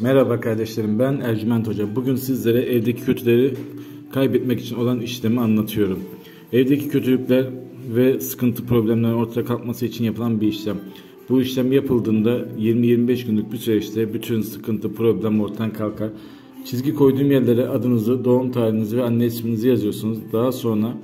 Merhaba kardeşlerim ben Ercüment Hoca. Bugün sizlere evdeki kötüleri kaybetmek için olan işlemi anlatıyorum. Evdeki kötülükler ve sıkıntı problemlerin ortaya kalkması için yapılan bir işlem. Bu işlem yapıldığında 20-25 günlük bir süreçte bütün sıkıntı problem ortadan kalkar. Çizgi koyduğum yerlere adınızı, doğum tarihinizi ve anne isminizi yazıyorsunuz. Daha sonra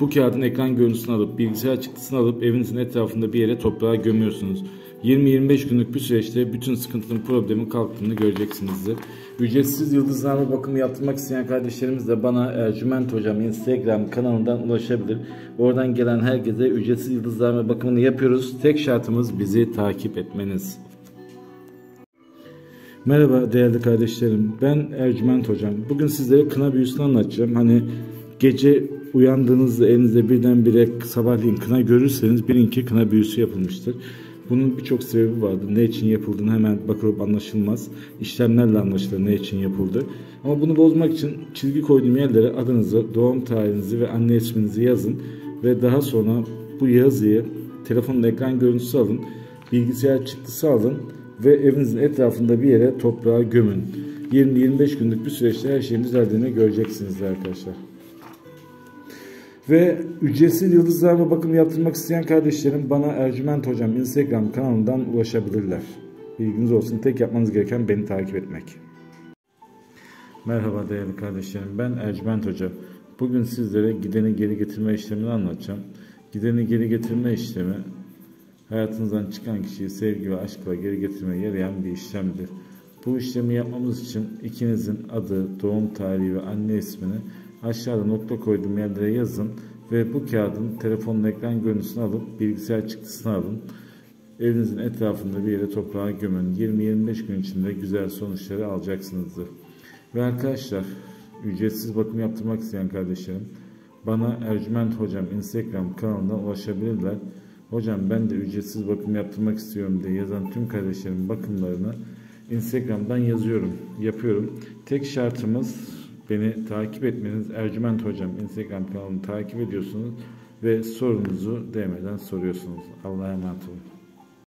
bu kağıdın ekran görüntüsünü alıp bilgisayar çıktısını alıp evinizin etrafında bir yere toprağa gömüyorsunuz. 20-25 günlük bir süreçte bütün sıkıntının problemin kalktığını göreceksinizdir. Ücretsiz yıldızlarma bakımı yaptırmak isteyen kardeşlerimiz de bana Ercüment Hocam Instagram kanalından ulaşabilir. Oradan gelen herkese ücretsiz yıldızlarma bakımını yapıyoruz. Tek şartımız bizi takip etmeniz. Merhaba değerli kardeşlerim. Ben Ercüment Hocam. Bugün sizlere kına büyüsünü anlatacağım. Hani gece uyandığınızda elinizde birdenbire sabahleyin kına görürseniz bilin ki kına büyüsü yapılmıştır. Bunun birçok sebebi vardır. Ne için yapıldığını hemen bakılıp anlaşılmaz. İşlemlerle anlaşılır ne için yapıldı. Ama bunu bozmak için çizgi koyduğum yerlere adınızı, doğum tarihinizi ve anne isminizi yazın. Ve daha sonra bu yazıyı telefonun ekran görüntüsü alın. Bilgisayar çıktısı alın ve evinizin etrafında bir yere toprağa gömün. 20-25 günlük bir süreçte her şeyin düzeldiğini göreceksiniz arkadaşlar. Ve ücretsiz yıldızlarla bakım yaptırmak isteyen kardeşlerim bana Ercüment Hocam Instagram kanalından ulaşabilirler. Bilginiz olsun. Tek yapmanız gereken beni takip etmek. Merhaba değerli kardeşlerim. Ben Ercüment Hoca. Bugün sizlere gideni geri getirme işlemini anlatacağım. Gideni geri getirme işlemi hayatınızdan çıkan kişiyi sevgi ve aşkla geri getirmeye yarayan bir işlemdir. Bu işlemi yapmamız için ikinizin adı, doğum tarihi ve anne ismini aşağıda nokta koyduğum yerlere yazın ve bu kağıdın telefonun ekran görüntüsünü alıp bilgisayar çıktısını alın. Evinizin etrafında bir yere toprağa gömün. 20-25 gün içinde güzel sonuçları alacaksınızdır. Ve arkadaşlar ücretsiz bakım yaptırmak isteyen kardeşlerim bana Ercüment Hocam Instagram kanalından ulaşabilirler. Hocam ben de ücretsiz bakım yaptırmak istiyorum diye yazan tüm kardeşlerim bakımlarını Instagram'dan yazıyorum, yapıyorum. Tek şartımız beni takip etmeniz. Ercüment Hocam Instagram kanalını takip ediyorsunuz ve sorunuzu DM'den soruyorsunuz. Allah'a emanet olun.